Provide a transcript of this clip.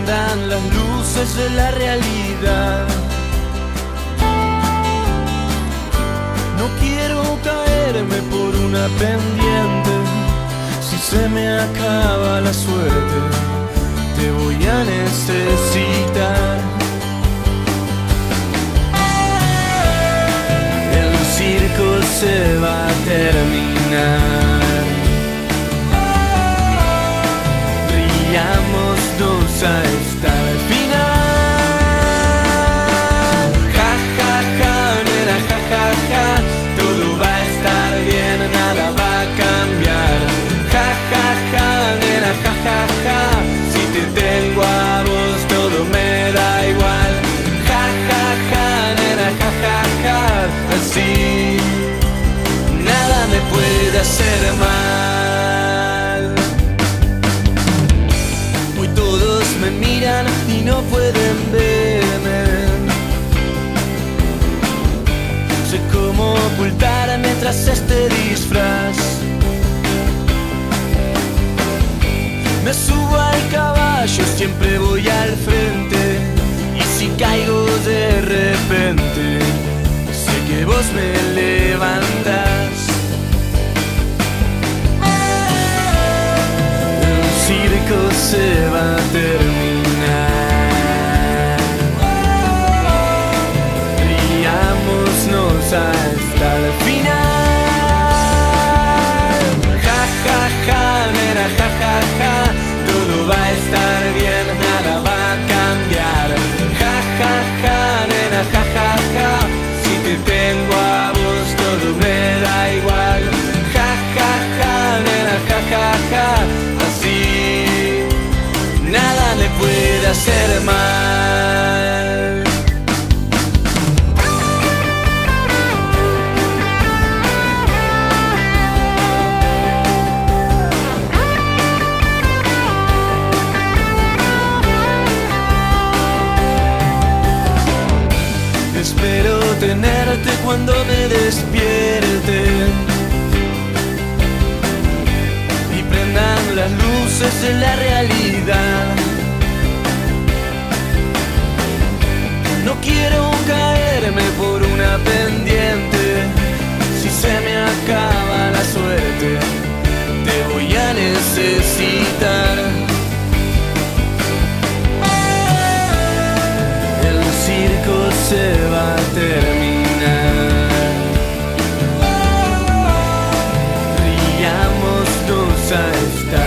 luces de la realidad. No quiero caerme por una pendiente. Si se me acaba la suerte, te voy a necesitar. El circo se va a terminar. Hasta el final. Ja, ja, ja, nena, ja, ja, ja. Todo va a estar bien, nada va a cambiar. Ja, ja, ja, nena, ja, ja, ja. Si te tengo a vos, todo me da igual. Ja, ja, ja, nena, ja, ja, ja. Así nada me puede hacer mal. Ocultarme tras este disfraz. Me subo al caballo, siempre voy al frente. Y si caigo de repente, sé que vos me levantás. El circo se va a terminar. Así nada me puede hacer mal. Espero tenerte cuando me despierte luces en la realidad. No quiero caerme por una pendiente. Si se me acaba la suerte, te voy a necesitar. El circo se va a terminar. Ríamos dos a estar.